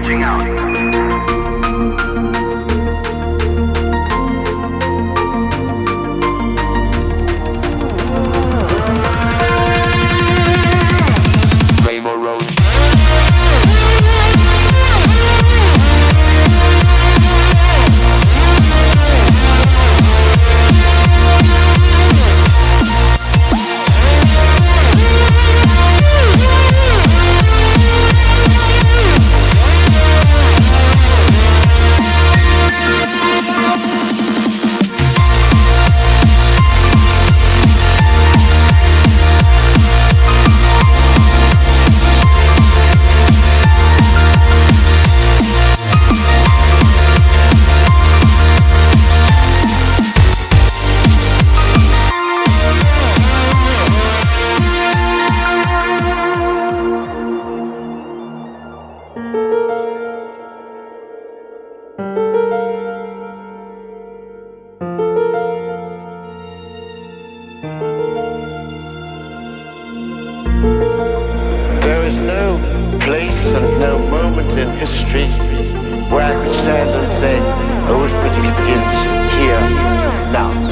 reaching out. No moment in history where I could stand and say, arithmetic begins here, now.